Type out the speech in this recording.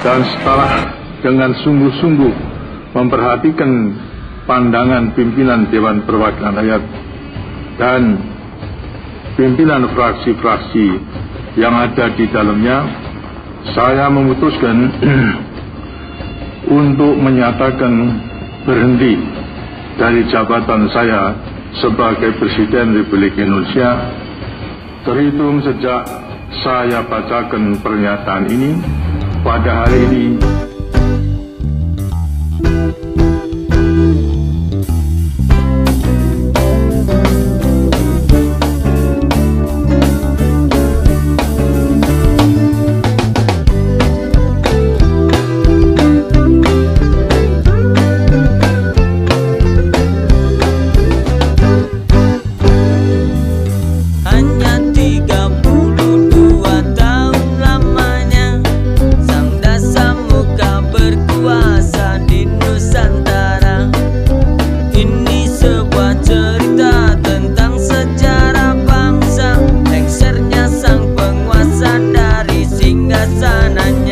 dan setelah dengan sungguh-sungguh memperhatikan pandangan pimpinan Dewan Perwakilan Rakyat dan pimpinan fraksi-fraksi yang ada di dalamnya, saya memutuskan untuk menyatakan berhenti dari jabatan saya sebagai Presiden Republik Indonesia. Terhitung sejak saya bacakan pernyataan ini pada hari ini na